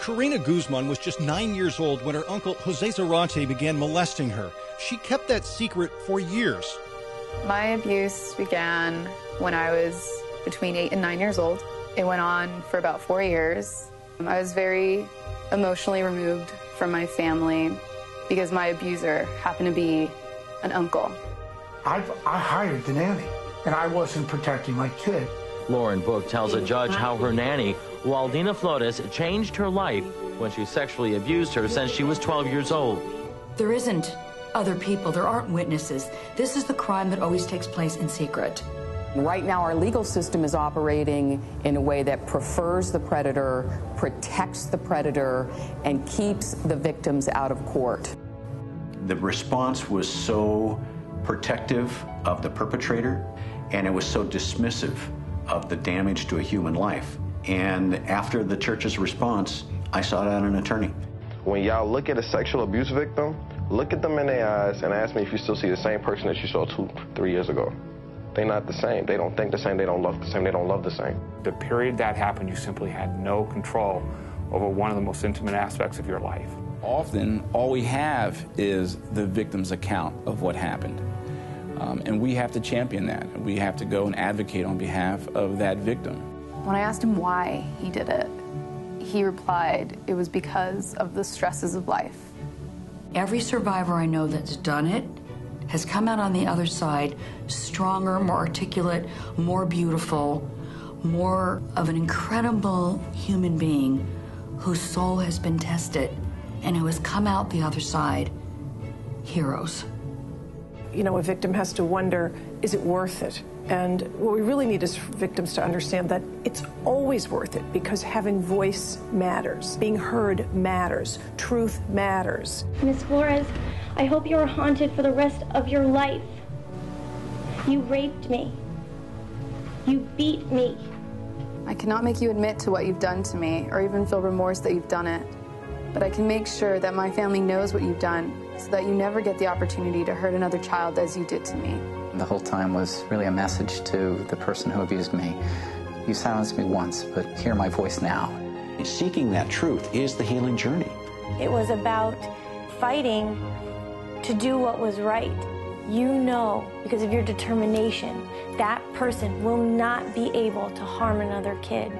Karina Guzman was just nine years old when her uncle Jose Zarate began molesting her. She kept that secret for years. My abuse began when I was between eight and nine years old. It went on for about four years. I was very emotionally removed from my family because my abuser happened to be an uncle. I've, I hired the nanny, and I wasn't protecting my kid. Lauren Book tells a judge how her nanny, Waldina Flores, changed her life when she sexually abused her since she was 12 years old. There isn't other people, there aren't witnesses. This is the crime that always takes place in secret. Right now, our legal system is operating in a way that prefers the predator, protects the predator, and keeps the victims out of court. The response was so protective of the perpetrator, and it was so dismissive of the damage to a human life. And after the church's response, I sought out an attorney. When y'all look at a sexual abuse victim, look at them in their eyes and ask me if you still see the same person that you saw two, three years ago. They're not the same. They don't think the same. They don't love the same. They don't love the same. The period that happened, you simply had no control over one of the most intimate aspects of your life. Often, all we have is the victim's account of what happened. Um, and we have to champion that. We have to go and advocate on behalf of that victim. When I asked him why he did it, he replied it was because of the stresses of life. Every survivor I know that's done it has come out on the other side stronger, more articulate, more beautiful, more of an incredible human being whose soul has been tested and who has come out the other side heroes. You know, a victim has to wonder is it worth it? And what we really need is victims to understand that it's always worth it because having voice matters, being heard matters, truth matters. Miss Flores, I hope you are haunted for the rest of your life. You raped me. You beat me. I cannot make you admit to what you've done to me or even feel remorse that you've done it. But I can make sure that my family knows what you've done so that you never get the opportunity to hurt another child as you did to me. The whole time was really a message to the person who abused me. You silenced me once, but hear my voice now. Seeking that truth is the healing journey. It was about fighting to do what was right. You know, because of your determination, that person will not be able to harm another kid.